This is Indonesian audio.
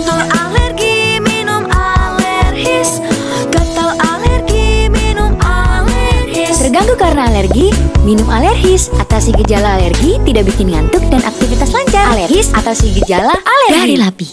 Gatal alergi minum alergis Gatal alergi minum alergis Terganggu karena alergi? Minum alergis. Atasi gejala alergi, tidak bikin ngantuk dan aktivitas lancar. Alergis atasi gejala alergi. Dari Lapi.